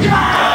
Yeah!